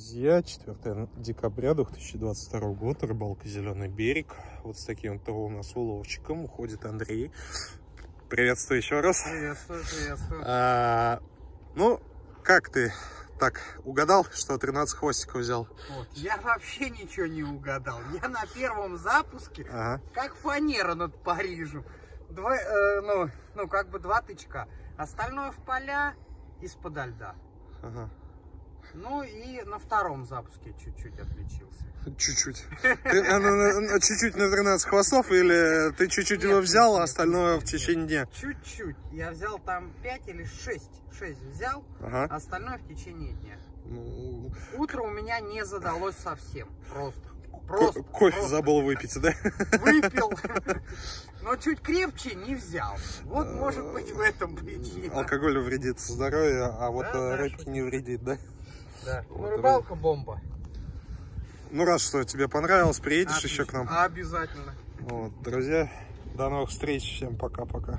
Друзья, 4 декабря 2022 года, рыбалка Зеленый берег. Вот с таким вот у нас уловчиком уходит Андрей. Приветствую еще раз. Приветствую, приветствую. А, ну, как ты так угадал, что 13 хвостиков взял? Вот. Я вообще ничего не угадал. Я на первом запуске, Ага. как фанера над Парижем. Два, э, ну, ну, как бы два тычка. Остальное в поля из-под льда. ага. Ну и на втором запуске чуть-чуть отличился. Чуть-чуть. А, на- на- на- Чуть-чуть на 13 хвостов или ты чуть-чуть его взял, а остальное в течение дня? Чуть-чуть. Я взял там 5 или 6. 6 взял, а остальное в течение дня. Ну, Утро у меня не задалось совсем. Просто. Просто. кофе просто. забыл выпить, да? выпил, но чуть крепче не взял. Вот может быть в этом причина. Алкоголь вредит здоровью, а вот Да, э, рыбки не вредит, да? Да. Вот, Ну, рыбалка бомба. Ну, раз что тебе понравилось, приедешь еще к Отлично. нам. Обязательно. Вот, друзья, до новых встреч, всем пока-пока.